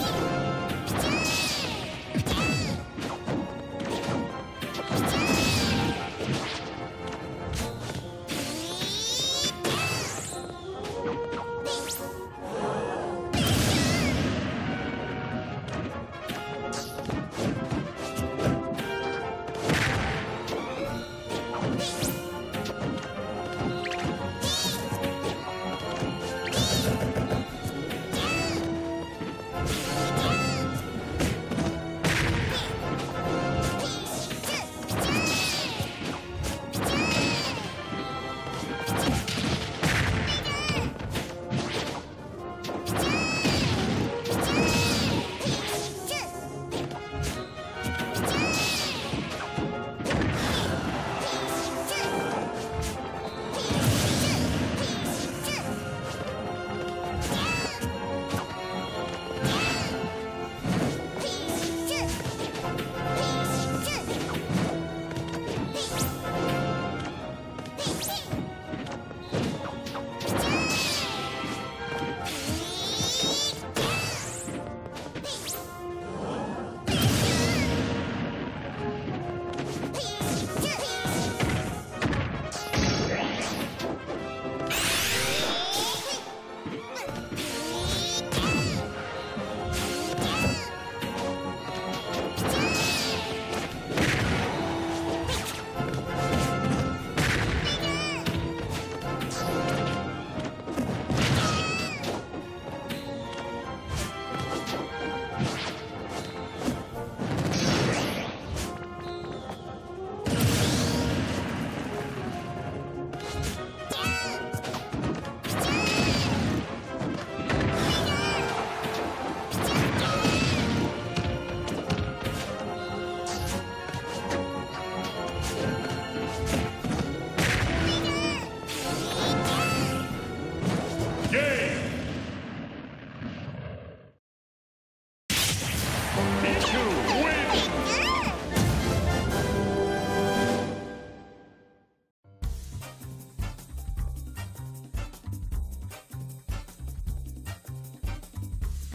you